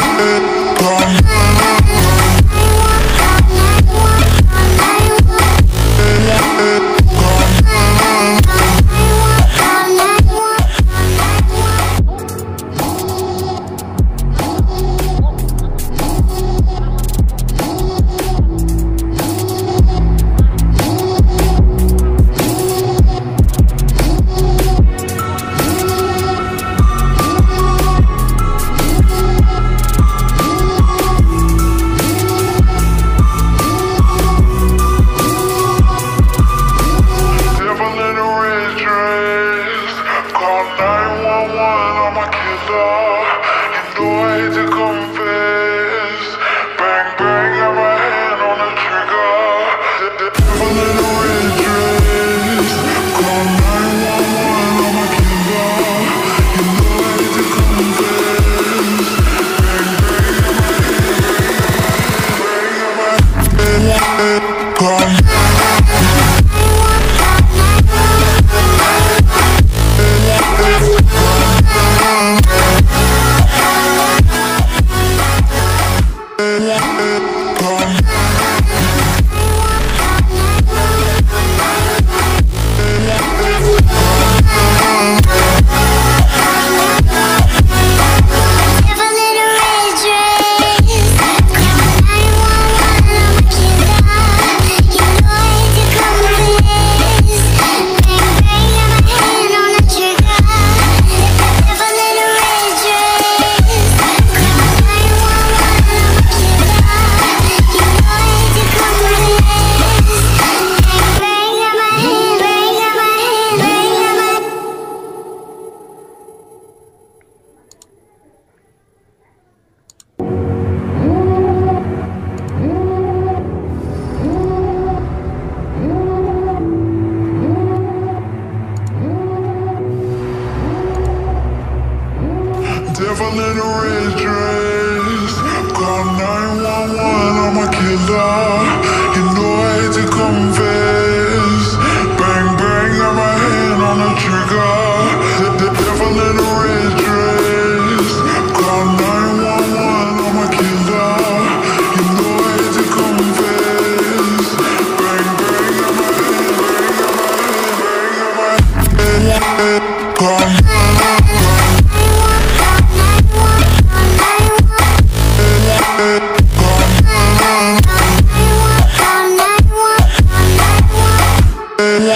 Devil Call 911, I'm a killer. You know I hate to confess. Bang, bang, got my hand on the trigger. The, the devil in a red dress. Call 911, I'm a killer. You know I hate to confess. Bang, bang, got my hand, my got my hand. Call Devil in a red dress. Call 911, I'm a killer.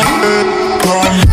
Come